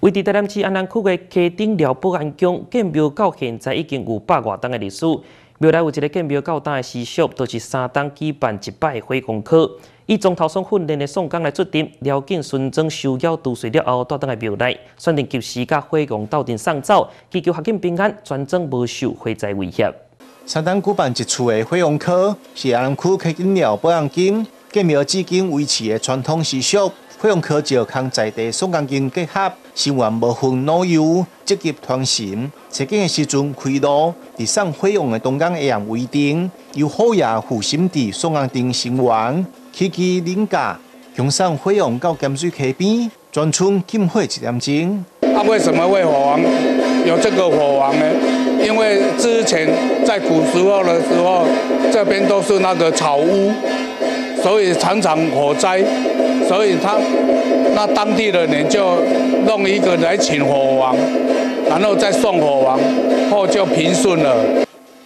位伫台南市安南区的溪顶寮保安宫建庙到现在已经有百外档的历史。庙内有一个建庙较大的习俗，都是三档举办一摆火功课。以中头送训练的宋江来出阵，了解孙庄收缴毒水了后，带登来庙内，选定及时甲火功斗阵送走，祈求合境平安，全庄无受火灾威胁。三档举办一次的火功课，是安南区溪顶寮保安宫建庙至今维持的传统习俗。费用科就康在地宋钢筋结合，成员无分老幼，积极创新。设计的时阵开路，伫上费用的东港一样为定，由后爷负心地宋钢筋成员，起起领驾，从上费用到咸水溪边，全村禁火一点钟。啊，为什么会火王有这个火王呢？因为之前在古时候的时候，这边都是那个草屋。所以常常火灾，所以他那当地的人就弄一个来请火王，然后再送火王，后就平顺了。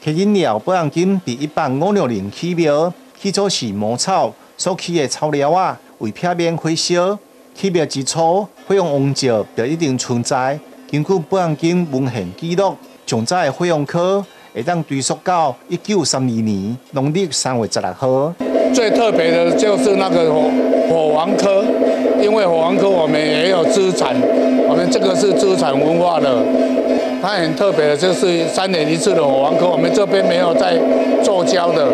起因了不让金第一百五六年起庙，起初是茅草所起的草料啊，为片面火烧。起庙之初，费用王朝就一定存在。根据不让金文献记录，从在费用科会当追溯到一九三二年农历三月十六号。最特别的就是那个火火王科，因为火王科我们也有资产，我们这个是资产文化的。它很特别的就是三年一次的火王科，我们这边没有在做胶的。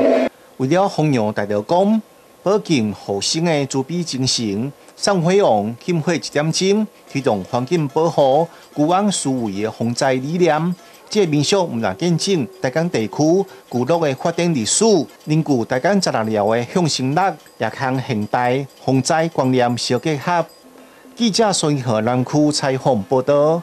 为了弘扬大道公保敬后生的主笔精神，上辉王金会一点钟，推动环境保护、古往思维的防灾理念。这民宿毋但见证大江地区古老的发展历史，凝聚大江十六庙的向心力，也向现代防灾观念相结合。记者孙河南区采访报道。